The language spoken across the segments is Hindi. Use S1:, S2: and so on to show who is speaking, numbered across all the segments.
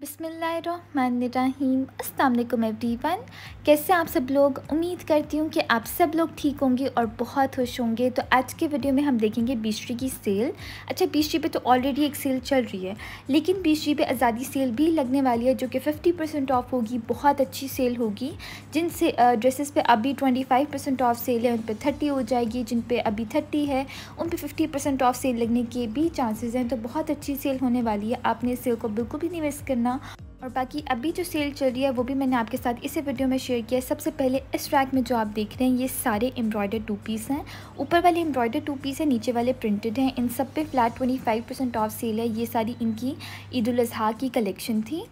S1: बिसमीम अल्लाम एवरीवन। कैसे आप सब लोग? उम्मीद करती हूँ कि आप सब लोग ठीक होंगे और बहुत खुश होंगे। तो आज के वीडियो में हम देखेंगे बीसरी की सेल। अच्छा बीसरी पे तो ऑलरेडी एक सेल चल रही है, लेकिन बीसरी पे आज़ादी सेल भी लगने वाली है, जो कि 50 परसेंट ऑफ़ होगी। बहुत अच्छी सेल होगी जिन से ड्रेसेस पे अभी 25 परसेंट ऑफ़ सेल है, उन पर थर्टी हो जाएगी। जिन पर अभी थर्टी है, उन पर फिफ्टी परसेंट ऑफ़ सेल लगने के भी चांसेज़ हैं। तो बहुत अच्छी सेल होने वाली है। आपने इस सेल को बिल्कुल भी नहीं मिस करना और बाकी अभी जो सेल चल रही है, वो भी मैंने आपके साथ इसी वीडियो में शेयर किया है। सबसे पहले इस ट्रैक में जो आप देख रहे हैं, ये सारे एम्ब्रॉयडर टू पीस हैं। ऊपर वाले एम्ब्रॉयडर टू पीस हैं, नीचे वाले प्रिंटेड हैं। इन सब पे flat twenty five percent off sale है। ये सारी इनकी ईद उल की कलेक्शन थी।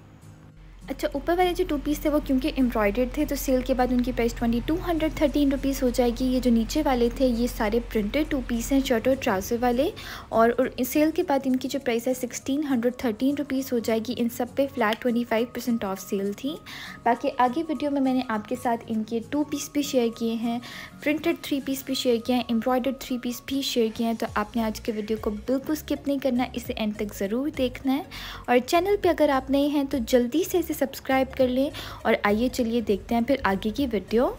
S1: अच्छा ऊपर वाले जो टू पीस थे वो क्योंकि एम्ब्रॉयडर्ड थे तो सेल के बाद उनकी price twenty two hundred thirteen rupees हो जाएगी। ये जो नीचे वाले थे ये सारे प्रिंटेड टू पीस हैं शर्ट और ट्राउज़र वाले। और, सेल के बाद इनकी जो प्राइस है सिक्सटीन हंड्रेड थर्टीन रुपीज़ हो जाएगी। इन सब पे flat twenty five percent off sale थी। बाकी आगे वीडियो में मैंने आपके साथ इनके टू पीस भी शेयर किए हैं प्रिंटेड थ्री पीस भी शेयर किए हैं एम्ब्रॉयडर्ड थ्री पीस भी शेयर किए हैं। तो आपने आज के वीडियो को बिल्कुल स्किप नहीं करना इसे एंड तक ज़रूर देखना है। और चैनल पर अगर आप नए हैं तो जल्दी से इसे सब्सक्राइब कर लें और आइए चलिए देखते हैं फिर आगे की वीडियो।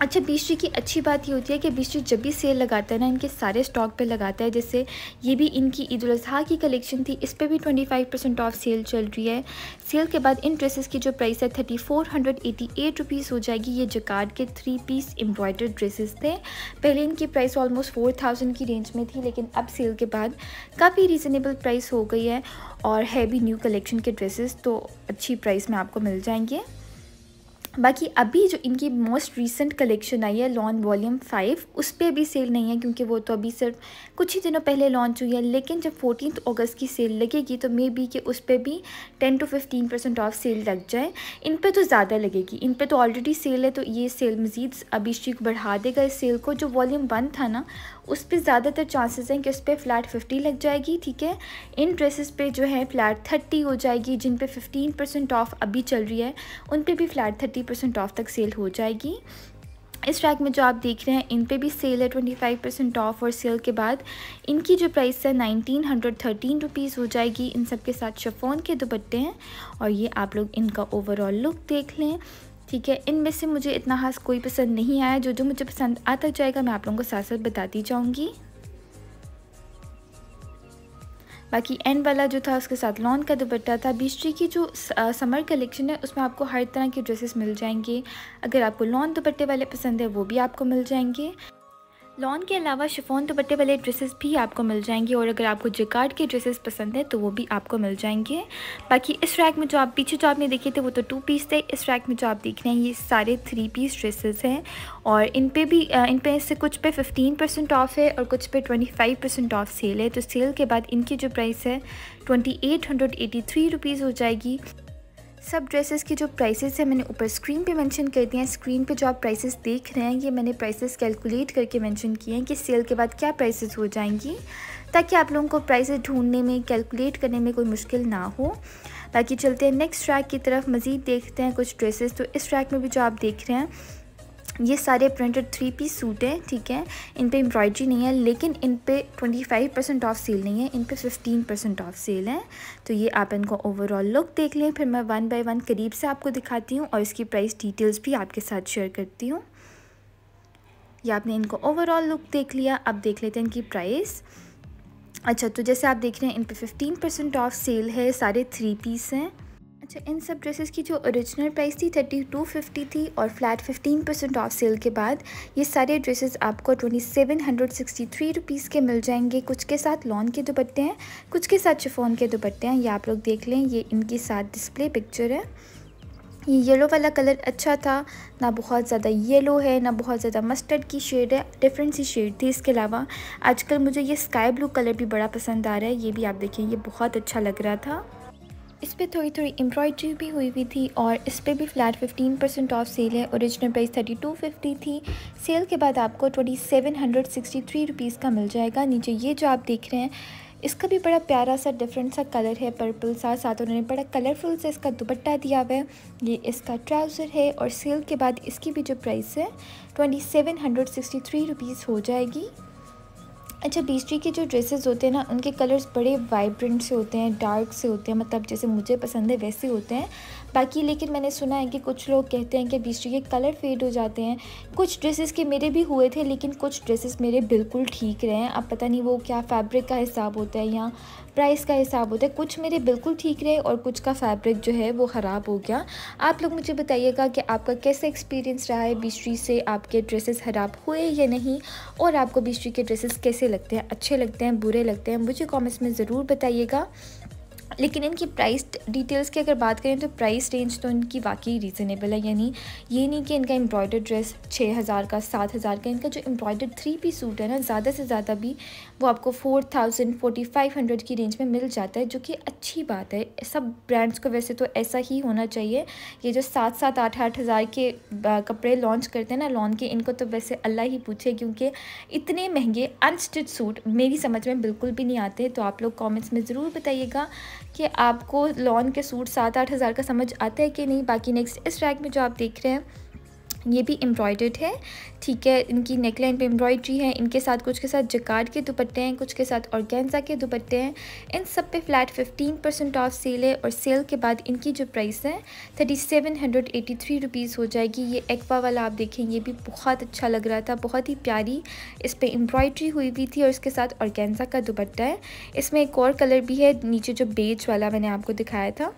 S1: अच्छा बीस की अच्छी बात ये होती है कि बीस जब भी सेल लगाता है ना, इनके सारे स्टॉक पे लगाता है। जैसे ये भी इनकी ईद अजी की कलेक्शन थी, इस पर भी twenty five percent off sale चल रही है। सेल के बाद इन ड्रेसेस की जो प्राइस है thirty four hundred eighty eight rupees हो जाएगी। ये जकार्ड के थ्री पीस एम्ब्रॉयडर्ड ड्रेसेस थे। पहले इनकी प्राइस ऑलमोस्ट फोर थाउज़ेंड की रेंज में थी, लेकिन अब सेल के बाद काफ़ी रीज़नेबल प्राइस हो गई है और है भी न्यू कलेक्शन के ड्रेसेस तो अच्छी प्राइस में आपको मिल जाएँगे। बाकी अभी जो इनकी मोस्ट रीसेंट कलेक्शन आई है लॉन वॉल्यूम फाइव उस पर भी सेल नहीं है क्योंकि वो तो अभी सिर्फ़ कुछ ही दिनों पहले लॉन्च हुई है, लेकिन जब फोर्टीन अगस्त की सेल लगेगी तो मे बी कि उस पर भी ten to fifteen percent off sale लग जाए। इन पर तो ज़्यादा लगेगी। इन पर तो ऑलरेडी सेल है तो ये सेल मज़ीद अभी स्ट्रीक बढ़ा देगा इस सेल को। जो वॉल्यूम वन था ना उस पर ज़्यादातर चांसेस हैं कि उस पर फ्लैट फिफ्टी लग जाएगी, ठीक है? इन ड्रेसेस पे जो है फ्लैट थर्टी हो जाएगी, जिन पे फिफ्टीन परसेंट ऑफ़ अभी चल रही है, उन पे भी फ्लैट थर्टी परसेंट ऑफ़ तक सेल हो जाएगी। इस ट्रैक में जो आप देख रहे हैं, इन पे भी सेल है ट्वेंटी फाइव परसेंट ऑफ़ और सेल के बाद इनकी जो प्राइस है नाइनटीन हंड्रेड थर्टीन रुपीज़ हो जाएगी। इन सब के साथ शफोन के दुपट्टे हैं और ये आप लोग इनका ओवरऑल लुक देख लें। ठीक है? इनमें से मुझे इतना खास कोई पसंद नहीं आया। जो जो मुझे पसंद आता जाएगा, मैं आप लोगों को साथ साथ बताती जाऊँगी। बाकी एंड वाला जो था, उसके साथ लॉन का दुपट्टा था। बीस्ट्री की जो समर कलेक्शन है, उसमें आपको हर तरह के ड्रेसेस मिल जाएँगे। अगर आपको लॉन दुपट्टे वाले पसंद है, वो भी आपको मिल जाएँगे। लॉन के अलावा शिफोन दुपट्टे वाले ड्रेसेस भी आपको मिल जाएँगे और अगर आपको जिकार्ड के ड्रेसेस पसंद हैं तो वो भी आपको मिल जाएँगे। बाकी इस रैक में जो आप पीछे जो आपने देखे थे, वो तो टू पीस थे। इस रैक में जो आप देख रहे हैं, ये सारे थ्री पीस ड्रेसेस हैं और इन पे भी इन पे से कुछ पे फिफ्टीन परसेंट ऑफ़ है और कुछ पे twenty five percent off sale है। तो सेल के बाद इनकी जो प्राइस है ट्वेंटी एट हो जाएगी। सब ड्रेसेस की जो प्राइसेस है, मैंने ऊपर स्क्रीन पे मेंशन कर दिए हैं। स्क्रीन पे जो आप प्राइसेस देख रहे हैं, ये मैंने प्राइसेस कैलकुलेट करके मेंशन किए हैं कि सेल के बाद क्या प्राइसेस हो जाएँगी, ताकि आप लोगों को प्राइसेस ढूँढने में कैलकुलेट करने में कोई मुश्किल ना हो। बाकी चलते हैं नेक्स्ट ट्रैक की तरफ़, मज़ीद देखते हैं कुछ ड्रेसेस तो इस ट्रैक में भी जो आप देख रहे हैं ये सारे प्रिंटेड थ्री पीस सूट हैं, ठीक है? इन पे एम्ब्रॉयड्री नहीं है, लेकिन इन पे twenty five percent off sale नहीं है, इन पे फिफ्टीन परसेंट ऑफ़ सेल है। तो ये आप इनको ओवरऑल लुक देख लें, फिर मैं वन बाय वन करीब से आपको दिखाती हूँ और इसकी प्राइस डिटेल्स भी आपके साथ शेयर करती हूँ। ये आपने इनको ओवरऑल लुक देख लिया, अब देख लेते हैं इनकी प्राइस अच्छा तो जैसे आप देख रहे हैं, इन पर फिफ्टीन परसेंट ऑफ़ सेल है, सारे थ्री पीस हैं। अच्छा इन सब ड्रेसेस की जो ओरिजिनल प्राइस थी थर्टी टू फिफ्टी थी और flat fifteen percent off sale के बाद ये सारे ड्रेसेस आपको twenty seven hundred sixty three rupees के मिल जाएँगे कुछ के साथ लॉन के दुपट्टे हैं कुछ के साथ शिफोन के दुपट्टे हैं ये आप लोग देख लें ये इनके साथ डिस्प्ले पिक्चर है ये येलो वाला कलर अच्छा था ना बहुत ज़्यादा येलो है ना बहुत ज़्यादा मस्टर्ड की शेड है डिफरेंट सी शेड थी इसके अलावा आजकल मुझे ये स्काई ब्लू कलर भी बड़ा पसंद आ रहा है ये भी आप देखें ये बहुत अच्छा लग रहा था इस पर थोड़ी थोड़ी एम्ब्रॉयड्री भी हुई हुई थी और इस पर भी flat fifteen percent off sale है। Original price thirty two fifty थी। सेल के बाद आपको twenty seven hundred sixty three rupees का मिल जाएगा। नीचे ये जो आप देख रहे हैं, इसका भी बड़ा प्यारा सा डिफरेंट सा कलर है। पर्पल सा, साथ उन्होंने बड़ा कलरफुल से इसका दुपट्टा दिया हुआ है। ये इसका ट्राउज़र है और सेल के बाद इसकी भी जो प्राइस है twenty seven hundred sixty three rupees हो जाएगी। अच्छा बीस्ट्री के जो ड्रेसेस होते हैं ना, उनके कलर्स बड़े वाइब्रेंट से होते हैं डार्क से होते हैं मतलब जैसे मुझे पसंद है वैसे होते हैं। बाकी लेकिन मैंने सुना है कि कुछ लोग कहते हैं कि बीस्ट्री के कलर फेड हो जाते हैं। कुछ ड्रेसेस के मेरे भी हुए थे, लेकिन कुछ ड्रेसेस मेरे बिल्कुल ठीक रहे हैं। अब पता नहीं वो क्या फैब्रिक का हिसाब होता है या प्राइस का हिसाब होता है। कुछ मेरे बिल्कुल ठीक रहे और कुछ का फैब्रिक जो है वो ख़राब हो गया। आप लोग मुझे बताइएगा कि आपका कैसा एक्सपीरियंस रहा है बिस्ट्री से? आपके ड्रेसेस ख़राब हुए या नहीं? और आपको बिस्ट्री के ड्रेसेस कैसे लगते हैं अच्छे लगते हैं बुरे लगते हैं। मुझे कॉमेंट्स में ज़रूर बताइएगा। लेकिन इनकी प्राइस डिटेल्स की अगर बात करें तो प्राइस रेंज तो इनकी वाकई रीज़नेबल है। यानी ये नहीं कि इनका एम्ब्रॉयडर्ड ड्रेस छः हज़ार का, सात हज़ार का, इनका जो एम्ब्रॉयडर्ड थ्री पीस सूट है ना, ज़्यादा से ज़्यादा भी वो आपको four thousand forty five hundred की रेंज में मिल जाता है, जो कि अच्छी बात है। सब ब्रांड्स को वैसे तो ऐसा ही होना चाहिए। ये जो सात सात, आठ आठ हज़ार के कपड़े लॉन्च करते हैं ना लॉन के, इनको तो वैसे अल्लाह ही पूछे, क्योंकि इतने महँगे अनस्टिच सूट मेरी समझ में बिल्कुल भी नहीं आते तो आप लोग कॉमेंट्स में ज़रूर बताइएगा। कि आपको लॉन के सूट सात आठ हज़ार का समझ आता है कि नहीं? बाकी नेक्स्ट इस ट्रैक में जो आप देख रहे हैं ये भी एम्ब्रॉयडर्ड है, ठीक है? इनकी नेकलाइन पे एम्ब्रॉयड्री है, इनके साथ कुछ के साथ जकार्ड के दुपट्टे हैं, कुछ के साथ ऑर्गेन्जा के दुपट्टे हैं। इन सब पे flat fifteen percent off sale है और सेल के बाद इनकी जो प्राइस है thirty seven hundred eighty three rupees हो जाएगी। ये एक्वा वाला आप देखें, ये भी बहुत अच्छा लग रहा था, बहुत ही प्यारी इस पर एम्ब्रॉयड्री हुई हुई थी और इसके साथ ऑर्गेन्जा का दुपट्टा है। इसमें एक और कलर भी है, नीचे जो बेज वाला मैंने आपको दिखाया था।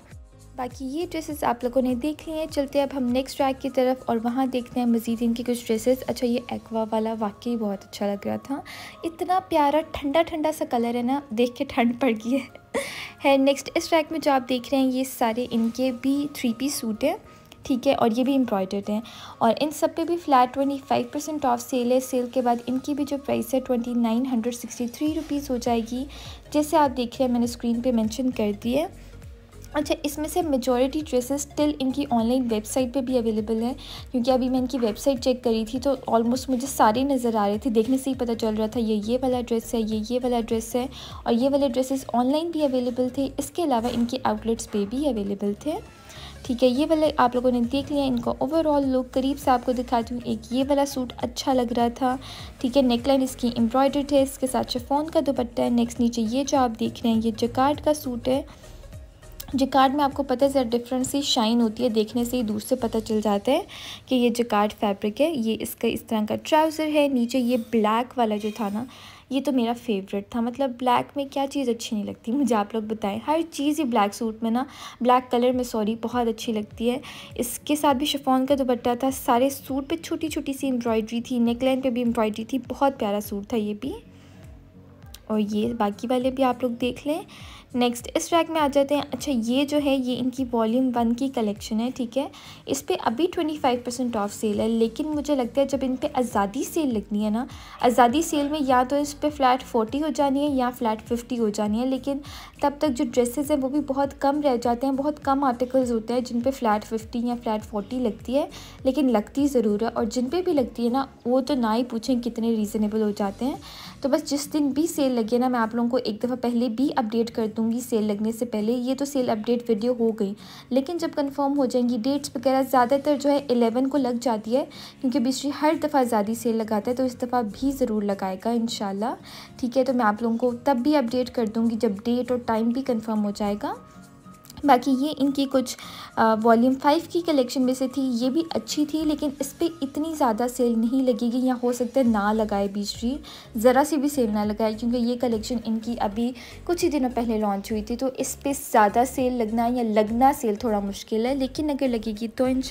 S1: बाकी ये ड्रेसेस आप लोगों ने देख लिए हैं। चलते अब हम नेक्स्ट ट्रैक की तरफ़ और वहाँ देखते हैं मज़ीद इनकी कुछ ड्रेसेस अच्छा ये एक्वा वाला वाकई बहुत अच्छा लग रहा था। इतना प्यारा ठंडा ठंडा सा कलर है ना, देख के ठंड पड़ गई है। है नेक्स्ट इस ट्रैक में जो आप देख रहे हैं, ये सारे इनके भी थ्री पीस सूट हैं, ठीक है? और ये भी एम्ब्रॉयडर्ड हैं। और इन सब पे भी flat twenty five percent off sale है। सेल के बाद इनकी भी जो प्राइस है twenty nine hundred sixty three rupees हो जाएगी। जैसे आप देख रहे हैं, मैंने स्क्रीन पे मेंशन कर दी है। अच्छा इसमें से मेजॉरिटी ड्रेसेस स्टिल इनकी ऑनलाइन वेबसाइट पे भी अवेलेबल है, क्योंकि अभी मैं इनकी वेबसाइट चेक करी थी तो ऑलमोस्ट मुझे सारे नज़र आ रहे थे, देखने से ही पता चल रहा था, ये ये वाला ड्रेस है, ये ये वाला ड्रेस है, और ये वाले ड्रेसेस ऑनलाइन भी अवेलेबल थे, इसके अलावा इनके आउटलेट्स पे भी अवेलेबल थे। ठीक है, ये वाले आप लोगों ने देख लिया, इनका ओवरऑल लुक करीब से आपको दिखाती हूँ, एक ये वाला सूट अच्छा लग रहा था, ठीक है नेकलाइन इसकी एम्ब्रॉयडर्ड है, इसके साथ शिफोन का दुपट्टा है नेक्स्ट नीचे ये जो आप देख रहे हैं, ये जकार्ड का सूट है जिकार्ड में आपको पता है, ज़रा डिफरेंट सी शाइन होती है, देखने से ही दूर से पता चल जाता है कि ये जिकार्ड फैब्रिक है। ये इसका इस तरह का ट्राउज़र है, नीचे ये ब्लैक वाला जो था ना, ये तो मेरा फेवरेट था। मतलब ब्लैक में क्या चीज़ अच्छी नहीं लगती, मुझे आप लोग बताएँ। हर चीज़ ही ब्लैक सूट में ना ब्लैक कलर में सॉरी बहुत अच्छी लगती है। इसके साथ भी शिफॉन का दुपट्टा था, सारे सूट पे छोटी छोटी सी एम्ब्रॉयड्री थी नेकलाइन पे भी एम्ब्रॉयड्री थी, बहुत प्यारा सूट था ये भी। और ये बाकी वाले भी आप लोग देख लें। नेक्स्ट इस ट्रैक में आ जाते हैं। अच्छा ये जो है, ये इनकी वॉल्यूम वन की कलेक्शन है, ठीक है? इस पर अभी twenty five percent off sale है, लेकिन मुझे लगता है जब इन पर आज़ादी सेल लगनी है ना, आज़ादी सेल में या तो इस पर फ्लैट फोर्टी हो जानी है या फ्लैट फिफ्टी हो जानी है, लेकिन तब तक जो ड्रेसेस हैं वो भी बहुत कम रह जाते हैं, बहुत कम आर्टिकल्स होते हैं जिन पर फ्लैट फिफ्टी या फ्लैट फोर्टी लगती है, लेकिन लगती ज़रूर है। और जिन पर भी लगती है ना, वो तो ना ही पूछें कितने रीज़नेबल हो जाते हैं। तो बस जिस दिन भी सेल लगे ना, मैं आप लोगों को एक दफ़ा पहले भी अपडेट कर दूँगी सेल लगने से पहले, ये तो सेल अपडेट वीडियो हो गई। लेकिन जब कंफर्म हो जाएँगी डेट्स वगैरह ज़्यादातर जो है एलेवन को लग जाती है, क्योंकि बिजली हर दफ़ा ज़्यादा सेल लगाता है तो इस दफ़ा भी ज़रूर लगाएगा इन ठीक है तो मैं आप लोगों को तब भी अपडेट कर दूँगी जब डेट और टाइम भी कन्फर्म हो जाएगा। बाकी ये इनकी कुछ वॉल्यूम फाइव की कलेक्शन में से थी, ये भी अच्छी थी, लेकिन इस पर इतनी ज़्यादा सेल नहीं लगेगी, या हो सकता है ना लगाए बीच ज़रा सी भी सेल ना लगाए, क्योंकि ये कलेक्शन इनकी अभी कुछ ही दिनों पहले लॉन्च हुई थी तो इस पर ज़्यादा सेल लगना या लगना सेल थोड़ा मुश्किल है, लेकिन अगर लगेगी तो इन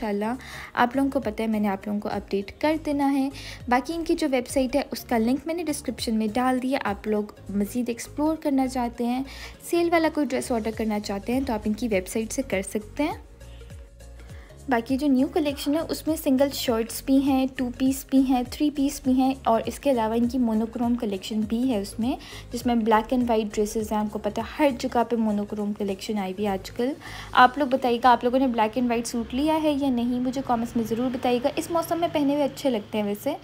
S1: आप लोगों को पता है, मैंने आप लोगों को अपडेट कर देना है। बाकी इनकी जो वेबसाइट है, उसका लिंक मैंने डिस्क्रिप्शन में डाल दिया, आप लोग मज़ीद एक्सप्लोर करना चाहते हैं सेल वाला कोई ड्रेस ऑर्डर करना चाहते हैं तो आप वेबसाइट से कर सकते हैं। बाकी जो न्यू कलेक्शन है, उसमें सिंगल शर्ट्स भी हैं टू पीस भी हैं थ्री पीस भी हैं और इसके अलावा इनकी मोनोक्रोम कलेक्शन भी है उसमें, जिसमें ब्लैक एंड वाइट ड्रेसेस हैं, आपको पता है, हर जगह पे मोनोक्रोम कलेक्शन आई हुई आजकल। आप लोग बताइएगा, आप लोगों ने ब्लैक एंड वाइट सूट लिया है या नहीं, मुझे कॉमेंट्स में ज़रूर बताइएगा। इस मौसम में पहने हुए अच्छे लगते हैं वैसे।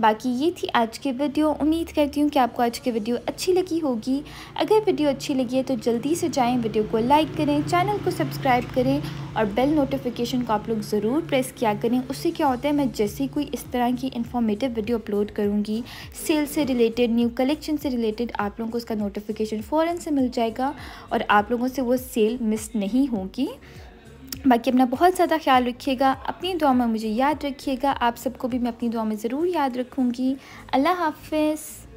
S1: बाकी ये थी आज की वीडियो उम्मीद करती हूँ कि आपको आज की वीडियो अच्छी लगी होगी। अगर वीडियो अच्छी लगी है तो जल्दी से जाएँ वीडियो को लाइक करें चैनल को सब्सक्राइब करें और बेल नोटिफिकेशन को आप लोग ज़रूर प्रेस किया करें। उससे क्या होता है, मैं जैसे कोई इस तरह की इन्फॉर्मेटिव वीडियो अपलोड करूँगी सेल से रिलेटेड न्यू कलेक्शन से रिलेटेड आप लोगों को उसका नोटिफिकेशन फ़ौरन से मिल जाएगा और आप लोगों से वो सेल मिस नहीं होगी। बाकी अपना बहुत ज़्यादा ख्याल रखिएगा, अपनी दुआ में मुझे याद रखिएगा। आप सबको भी मैं अपनी दुआ में ज़रूर याद रखूँगी। अल्लाह हाफिज़।